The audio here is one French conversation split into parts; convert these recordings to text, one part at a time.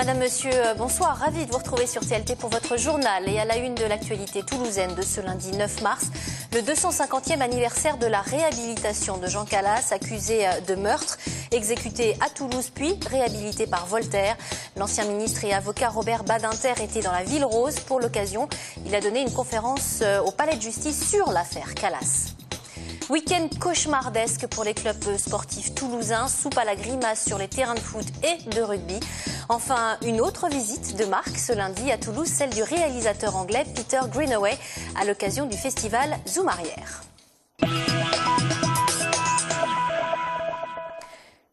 Madame, Monsieur, euh, bonsoir. Ravi de vous retrouver sur TLT pour votre journal. Et à la une de l'actualité toulousaine de ce lundi 9 mars, le 250e anniversaire de la réhabilitation de Jean Calas, accusé euh, de meurtre, exécuté à Toulouse puis réhabilité par Voltaire. L'ancien ministre et avocat Robert Badinter était dans la ville rose pour l'occasion. Il a donné une conférence euh, au palais de justice sur l'affaire Calas. Week-end cauchemardesque pour les clubs sportifs toulousains, soupe à la grimace sur les terrains de foot et de rugby. Enfin, une autre visite de marque ce lundi à Toulouse, celle du réalisateur anglais Peter Greenaway à l'occasion du festival Zoom Arrière.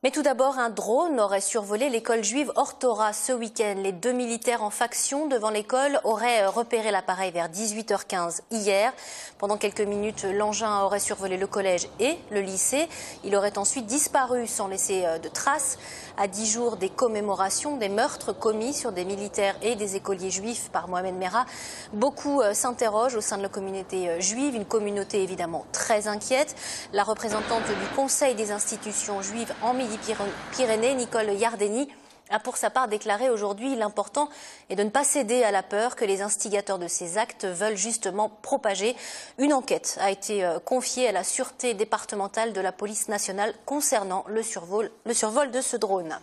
Mais tout d'abord, un drone aurait survolé l'école juive Hortora ce week-end. Les deux militaires en faction devant l'école auraient repéré l'appareil vers 18h15 hier. Pendant quelques minutes, l'engin aurait survolé le collège et le lycée. Il aurait ensuite disparu sans laisser euh, de traces. À dix jours des commémorations des meurtres commis sur des militaires et des écoliers juifs par Mohamed Merah, beaucoup euh, s'interrogent au sein de la communauté euh, juive, une communauté évidemment très inquiète. La représentante du Conseil des institutions juives en Midi-Pyrénées, Nicole Yardeni, a pour sa part déclaré aujourd'hui l'important est de ne pas céder à la peur que les instigateurs de ces actes veulent justement propager. Une enquête a été euh, confiée à la sûreté départementale de la police nationale concernant le survol de ce drone.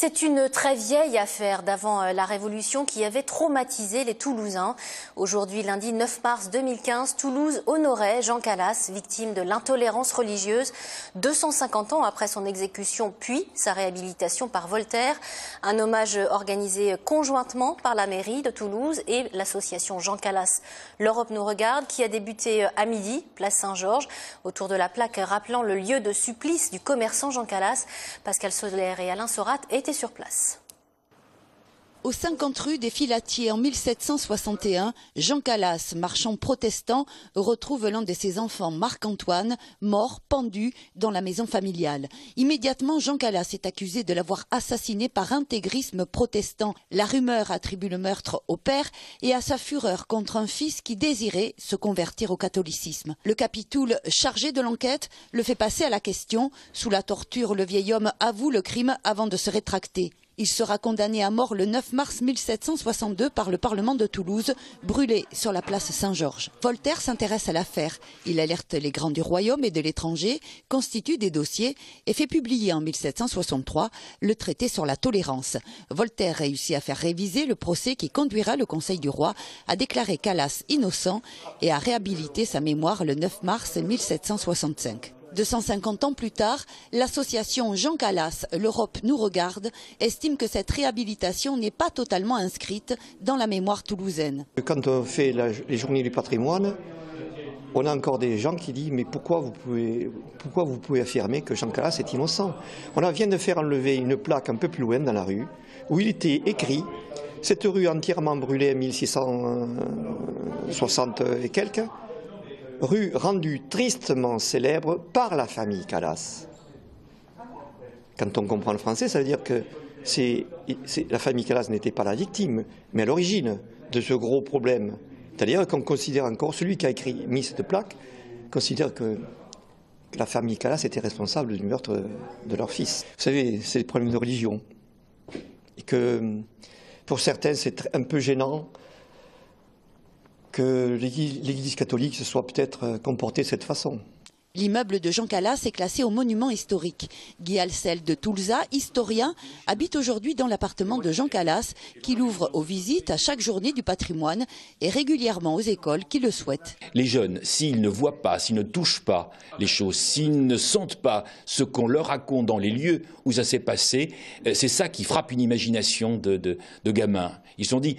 C'est une très vieille affaire d'avant euh, la Révolution qui avait traumatisé les Toulousains. Aujourd'hui, lundi 9 mars 2015, Toulouse honorait Jean Calas, victime de l'intolérance religieuse, 250 ans après son exécution puis sa réhabilitation par Voltaire. Un hommage organisé conjointement par la mairie de Toulouse et l'association Jean Calas. L'Europe nous regarde qui a débuté euh, à midi, place Saint-Georges, autour de la plaque rappelant le lieu de supplice du commerçant Jean Calas. Pascal Solaire et Alain Sorat sur place. Au 50 rue des Filatiers en 1761, Jean Calas, marchand protestant, retrouve l'un de ses enfants, Marc-Antoine, mort, pendu, dans la maison familiale. Immédiatement, Jean Calas est accusé de l'avoir assassiné par intégrisme protestant. La rumeur attribue le meurtre au père et à sa fureur contre un fils qui désirait se convertir au catholicisme. Le capitoul, chargé de l'enquête, le fait passer à la question. Sous la torture, le vieil homme avoue le crime avant de se rétracter. Il sera condamné à mort le 9 mars 1762 par le Parlement de Toulouse, brûlé sur la place Saint-Georges. Voltaire s'intéresse à l'affaire. Il alerte les grands du royaume et de l'étranger, constitue des dossiers et fait publier en 1763 le traité sur la tolérance. Voltaire réussit à faire réviser le procès qui conduira le Conseil du roi à déclarer Calas innocent et à réhabiliter sa mémoire le 9 mars 1765. 250 ans plus tard, l'association Jean Calas, l'Europe nous regarde, estime que cette réhabilitation n'est pas totalement inscrite dans la mémoire toulousaine. Quand on fait les journées du patrimoine, on a encore des gens qui disent mais pourquoi vous pouvez, affirmer que Jean Calas est innocent? On vient de faire enlever une plaque un peu plus loin dans la rue où il était écrit cette rue entièrement brûlée en 1660 et quelques rue rendue tristement célèbre par la famille Calas. Quand on comprend le français, ça veut dire que la famille Calas n'était pas la victime, mais à l'origine de ce gros problème. C'est-à-dire qu'on considère encore, celui qui a écrit, mis cette plaque, considère que, la famille Calas était responsable du meurtre de leur fils. Vous savez, c'est le problème de religion. Et que pour certains, c'est un peu gênant que l'Église catholique se soit peut-être euh, comportée de cette façon. L'immeuble de Jean Calas est classé au monument historique. Guy Alcel de Toulza, historien, habite aujourd'hui dans l'appartement de Jean Calas, qu'il ouvre aux visites à chaque journée du patrimoine et régulièrement aux écoles qui le souhaitent. Les jeunes, s'ils ne voient pas, s'ils ne touchent pas les choses, s'ils ne sentent pas ce qu'on leur raconte dans les lieux où ça s'est passé, euh, c'est ça qui frappe une imagination de, gamins. Ils se sont dit,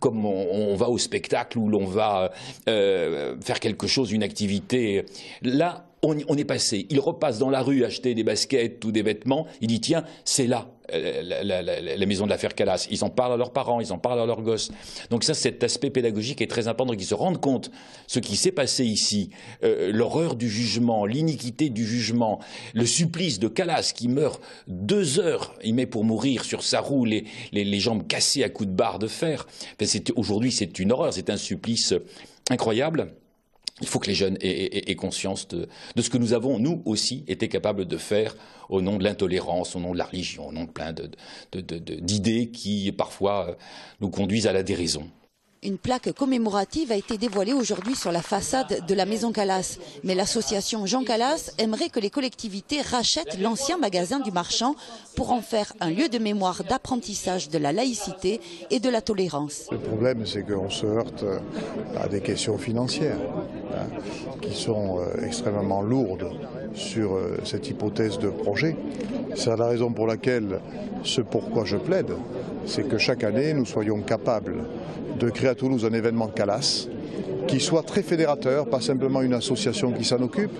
comme on, va au spectacle où l'on va euh, faire quelque chose, une activité, là, on, est passé. Il repasse dans la rue acheter des baskets ou des vêtements. Il dit tiens, c'est là euh, la, maison de l'affaire Calas. Ils en parlent à leurs parents, ils en parlent à leurs gosses. Donc ça, cet aspect pédagogique est très important, qu'ils se rendent compte ce qui s'est passé ici, euh, l'horreur du jugement, l'iniquité du jugement, le supplice de Calas qui meurt deux heures, il met pour mourir sur sa roue les, les jambes cassées à coups de barre de fer. Aujourd'hui, c'est une horreur, c'est un supplice incroyable. Il faut que les jeunes aient, conscience de, ce que nous avons, nous aussi, été capables de faire au nom de l'intolérance, au nom de la religion, au nom de plein d'idées qui, parfois, nous conduisent à la déraison. Une plaque commémorative a été dévoilée aujourd'hui sur la façade de la maison Calas. Mais l'association Jean Calas aimerait que les collectivités rachètent l'ancien magasin du marchand pour en faire un lieu de mémoire d'apprentissage de la laïcité et de la tolérance. Le problème, c'est qu'on se heurte à des questions financières hein, qui sont euh, extrêmement lourdes sur euh, cette hypothèse de projet. C'est la raison pour laquelle ce pourquoi je plaide, c'est que chaque année, nous soyons capables de créer à Toulouse un événement Calas qui soit très fédérateur, pas simplement une association qui s'en occupe.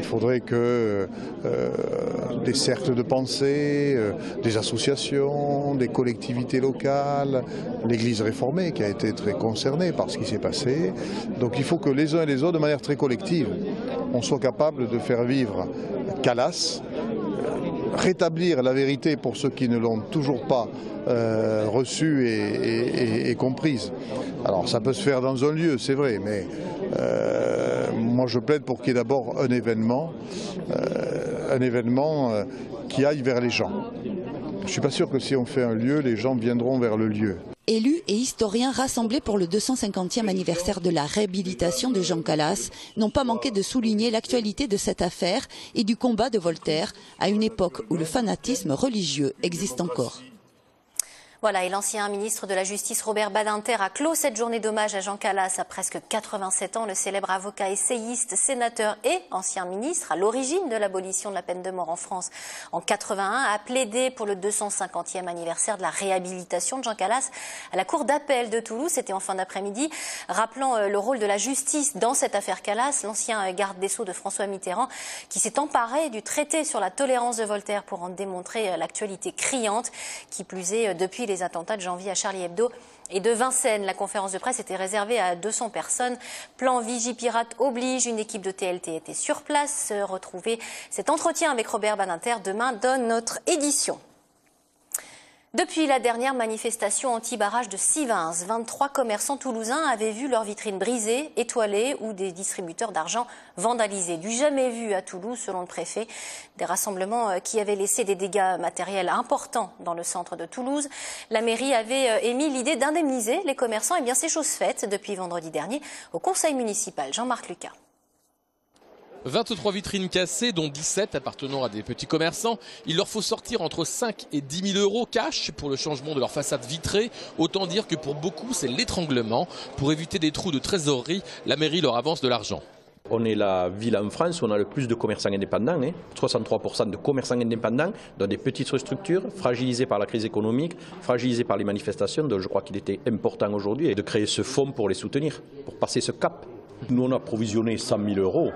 Il faudrait que euh, des cercles de pensée, euh, des associations, des collectivités locales, l'Église réformée qui a été très concernée par ce qui s'est passé. Donc il faut que les uns et les autres, de manière très collective, on soit capable de faire vivre Calas, rétablir la vérité pour ceux qui ne l'ont toujours pas euh, reçue et, comprise. Alors ça peut se faire dans un lieu, c'est vrai, mais euh, moi je plaide pour qu'il y ait d'abord un événement, euh, un événement qui aille vers les gens. Je ne suis pas sûr que si on fait un lieu, les gens viendront vers le lieu. Élus et historiens rassemblés pour le 250e anniversaire de la réhabilitation de Jean Calas n'ont pas manqué de souligner l'actualité de cette affaire et du combat de Voltaire à une époque où le fanatisme religieux existe encore. Voilà, et l'ancien ministre de la Justice Robert Badinter a clos cette journée d'hommage à Jean Calas à presque 87 ans. Le célèbre avocat essayiste, sénateur et ancien ministre à l'origine de l'abolition de la peine de mort en France en 81 a plaidé pour le 250e anniversaire de la réhabilitation de Jean Calas à la cour d'appel de Toulouse. C'était en fin d'après-midi. Rappelant euh, le rôle de la justice dans cette affaire Calas, l'ancien euh, garde des Sceaux de François Mitterrand qui s'est emparé du traité sur la tolérance de Voltaire pour en démontrer euh, l'actualité criante qui plus est depuis les attentats de janvier à Charlie Hebdo et de Vincennes. La conférence de presse était réservée à 200 personnes. Plan Vigipirate oblige. Une équipe de TLT était sur place. Retrouvez cet entretien avec Robert Badinter demain dans notre édition. Depuis la dernière manifestation anti-barrage de Sivins, 23 commerçants toulousains avaient vu leurs vitrines brisées, étoilées ou des distributeurs d'argent vandalisés. Du jamais vu à Toulouse, selon le préfet. Des rassemblements euh, qui avaient laissé des dégâts matériels importants dans le centre de Toulouse. La mairie avait euh, émis l'idée d'indemniser les commerçants. Et eh bien, c'est chose faite depuis vendredi dernier au conseil municipal. Jean-Marc Lucas. 23 vitrines cassées, dont 17 appartenant à des petits commerçants. Il leur faut sortir entre 5 et 10 000 euros cash pour le changement de leur façade vitrée. Autant dire que pour beaucoup, c'est l'étranglement. Pour éviter des trous de trésorerie, la mairie leur avance de l'argent. On est la ville en France où on a le plus de commerçants indépendants, 63% hein. de commerçants indépendants dans des petites structures, fragilisés par la crise économique, fragilisés par les manifestations. Donc je crois qu'il était important aujourd'hui de créer ce fonds pour les soutenir, pour passer ce cap. Nous, on a provisionné 100 000 euros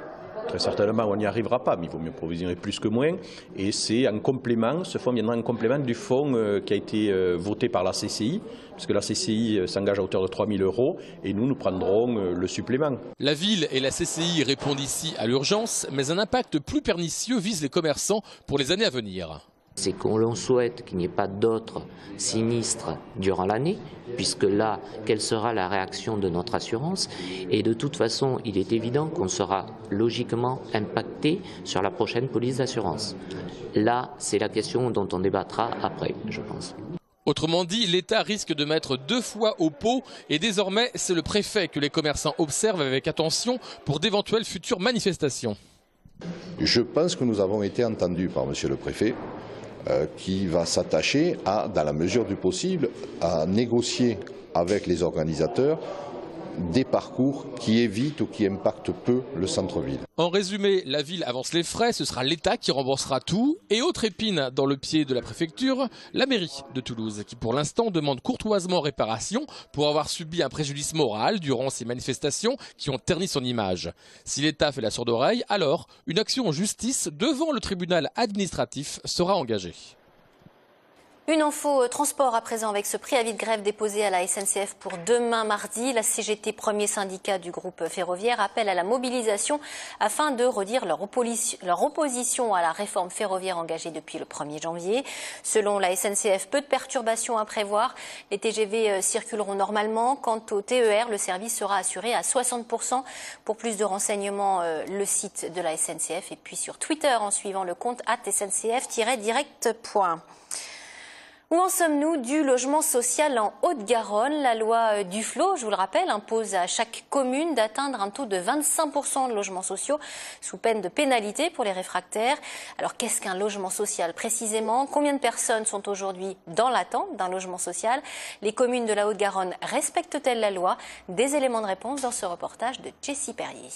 Très certainement, on n'y arrivera pas, mais il vaut mieux provisionner plus que moins. Et c'est en complément, ce fonds viendra en complément du fonds euh, qui a été euh, voté par la CCI, puisque la CCI euh, s'engage à hauteur de 3 000 euros, et nous, nous prendrons le supplément. La ville et la CCI répondent ici à l'urgence, mais un impact plus pernicieux vise les commerçants pour les années à venir c'est qu'on souhaite qu'il n'y ait pas d'autres sinistres durant l'année, puisque là, quelle sera la réaction de notre assurance? Et de toute façon, il est évident qu'on sera logiquement impacté sur la prochaine police d'assurance. Là, c'est la question dont on débattra après, je pense. Autrement dit, l'État risque de mettre deux fois au pot et désormais c'est le préfet que les commerçants observent avec attention pour d'éventuelles futures manifestations. Je pense que nous avons été entendus par Monsieur le Préfet. Euh, qui va s'attacher à, dans la mesure du possible, à négocier avec les organisateurs des parcours qui évitent ou qui impactent peu le centre-ville. En résumé, la ville avance les frais, ce sera l'État qui remboursera tout. Et autre épine dans le pied de la préfecture, la mairie de Toulouse, qui pour l'instant demande courtoisement réparation pour avoir subi un préjudice moral durant ces manifestations qui ont terni son image. Si l'État fait la sourde oreille, alors une action en justice devant le tribunal administratif sera engagée. Une info euh, transport à présent avec ce préavis de grève déposé à la SNCF pour demain mardi. La CGT, premier syndicat du groupe ferroviaire, appelle à la mobilisation afin de redire leur, opposition à la réforme ferroviaire engagée depuis le 1er janvier. Selon la SNCF, peu de perturbations à prévoir. Les TGV euh, circuleront normalement. Quant au TER, le service sera assuré à 60%. Pour plus de renseignements, euh, le site de la SNCF et puis sur Twitter en suivant le compte at SNCF-direct. Où en sommes-nous du logement social en Haute-Garonne? La loi euh, Duflo, je vous le rappelle, impose à chaque commune d'atteindre un taux de 25% de logements sociaux sous peine de pénalité pour les réfractaires. Alors qu'est-ce qu'un logement social précisément? Combien de personnes sont aujourd'hui dans l'attente d'un logement social? Les communes de la Haute-Garonne respectent-elles la loi? Des éléments de réponse dans ce reportage de Jessie Perrier.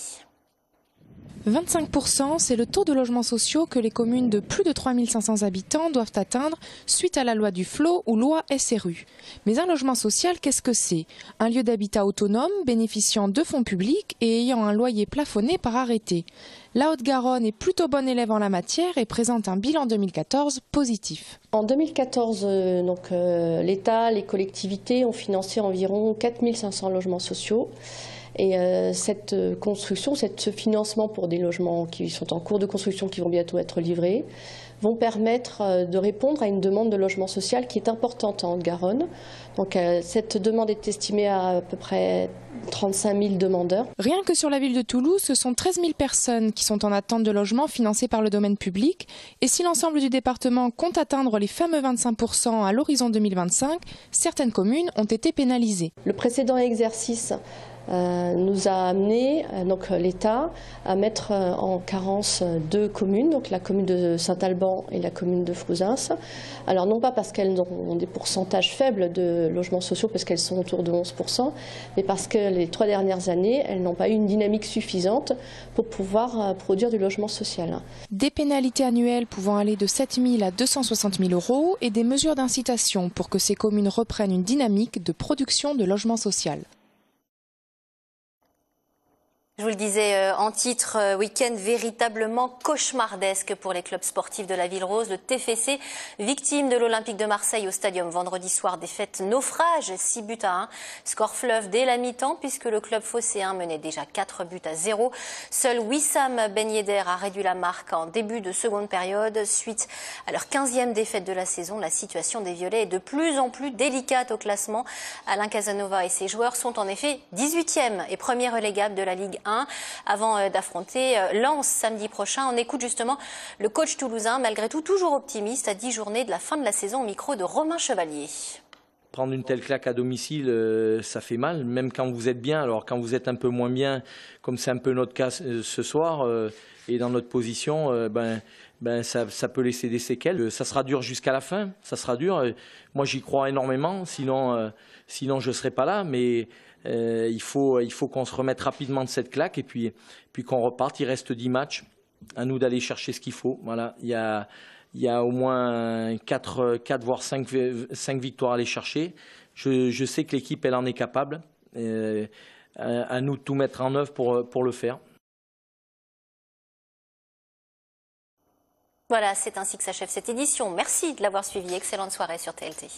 25%, c'est le taux de logements sociaux que les communes de plus de 3500 habitants doivent atteindre suite à la loi du flot ou loi SRU. Mais un logement social, qu'est-ce que c'est? Un lieu d'habitat autonome bénéficiant de fonds publics et ayant un loyer plafonné par arrêté. La Haute-Garonne est plutôt bonne élève en la matière et présente un bilan 2014 positif. En 2014, euh, euh, l'État, les collectivités ont financé environ 4500 logements sociaux. Et euh, cette construction, ce financement pour des logements qui sont en cours de construction, qui vont bientôt être livrés, vont permettre euh, de répondre à une demande de logement social qui est importante en Haute-Garonne. Donc euh, cette demande est estimée à à peu près 35 000 demandeurs. Rien que sur la ville de Toulouse, ce sont 13 000 personnes qui sont en attente de logement financés par le domaine public. Et si l'ensemble du département compte atteindre les fameux 25% à l'horizon 2025, certaines communes ont été pénalisées. Le précédent exercice euh, nous a amené, euh, donc l'État, à mettre euh, en carence deux communes, donc la commune de Saint-Alban et la commune de Frouzins. Alors non pas parce qu'elles ont des pourcentages faibles de logements sociaux, parce qu'elles sont autour de 11%, mais parce que les trois dernières années, elles n'ont pas eu une dynamique suffisante pour pouvoir produire du logement social. Des pénalités annuelles pouvant aller de 7 000 à 260 000 euros et des mesures d'incitation pour que ces communes reprennent une dynamique de production de logement social. Je vous le disais euh, en titre, euh, week-end véritablement cauchemardesque pour les clubs sportifs de la Ville Rose. Le TFC, victime de l'Olympique de Marseille au stadium vendredi soir, défaite naufrage, 6 buts à 1. Score fleuve dès la mi-temps puisque le club phocéen menait déjà 4 buts à 0. Seul Wissam Ben a réduit la marque en début de seconde période. Suite à leur 15e défaite de la saison, la situation des Violets est de plus en plus délicate au classement. Alain Casanova et ses joueurs sont en effet 18e et premier relégable de la Ligue avant euh, d'affronter euh, Lens samedi prochain. On écoute justement le coach toulousain, malgré tout toujours optimiste, à 10 journées de la fin de la saison au micro de Romain Chevalier. Prendre une telle claque à domicile, euh, ça fait mal, même quand vous êtes bien. Alors quand vous êtes un peu moins bien, comme c'est un peu notre cas ce soir, et dans notre position, ben, ben ça, peut laisser des séquelles. Ça sera dur jusqu'à la fin, ça sera dur. Moi j'y crois énormément, sinon, sinon je ne serais pas là. Mais euh, il faut, il faut qu'on se remette rapidement de cette claque et puis, puis qu'on reparte. Il reste 10 matchs. À nous d'aller chercher ce qu'il faut. Voilà. Il y a, il y a au moins 4, 4 voire 5, 5, victoires à aller chercher. Je, sais que l'équipe, elle en est capable. Euh, à nous de tout mettre en œuvre pour, pour le faire. Voilà, c'est ainsi que s'achève cette édition. Merci de l'avoir suivi. Excellente soirée sur TLT.